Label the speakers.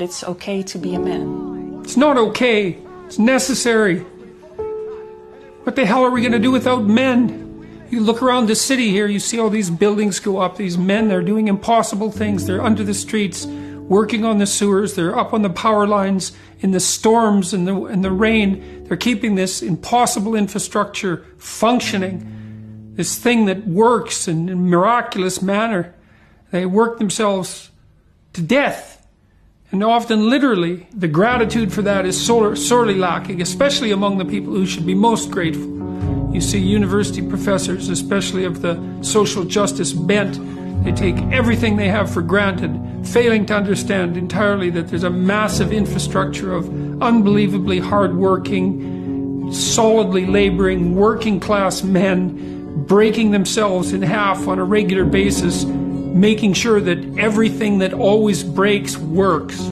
Speaker 1: It's okay to be a man.
Speaker 2: It's not okay. It's necessary. What the hell are we going to do without men? You look around the city here, you see all these buildings go up. These men, they're doing impossible things. They're under the streets, working on the sewers. They're up on the power lines in the storms and the, and the rain. They're keeping this impossible infrastructure functioning, this thing that works in a miraculous manner. They work themselves to death and often, literally, the gratitude for that is sorely lacking, especially among the people who should be most grateful. You see university professors, especially of the social justice bent, they take everything they have for granted, failing to understand entirely that there's a massive infrastructure of unbelievably hardworking, solidly laboring, working class men breaking themselves in half on a regular basis making sure that everything that always breaks works.